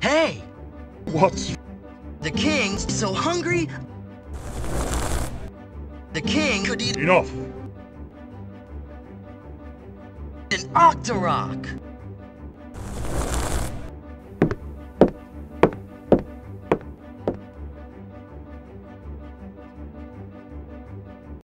Hey, What's... the king's so hungry. The king could eat Enough! an Octorok.